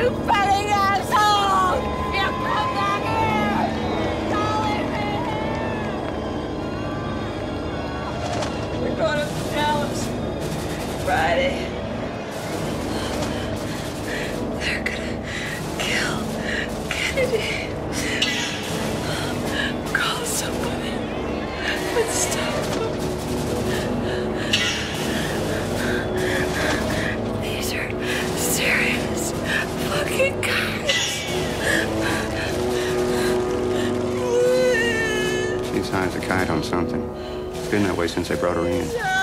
You fucking asshole! You come back here, call me. We're going to Dallas Friday. They're gonna kill Kennedy. High a kite on something. It's Been that way since they brought her in.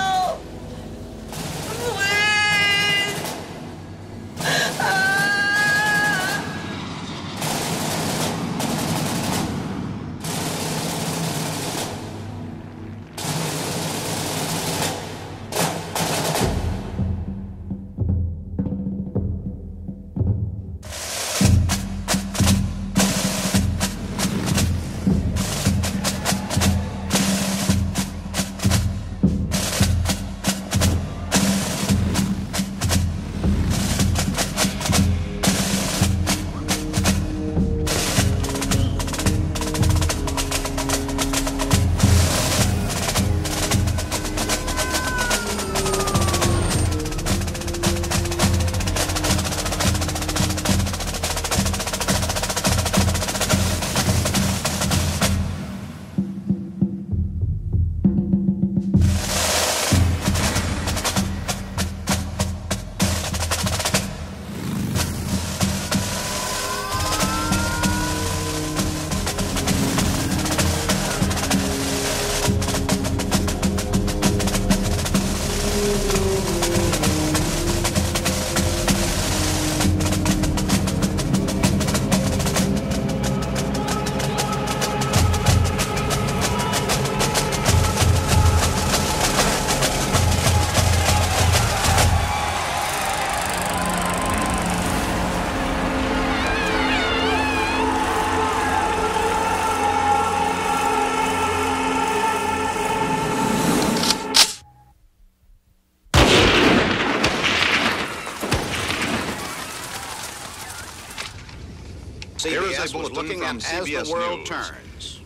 CBS was bulletin looking from at As CBS the World News. Turns.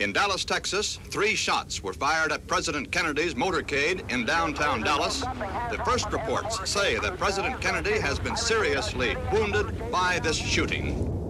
In Dallas, Texas, three shots were fired at President Kennedy's motorcade in downtown Dallas. The first reports say that President Kennedy has been seriously wounded by this shooting.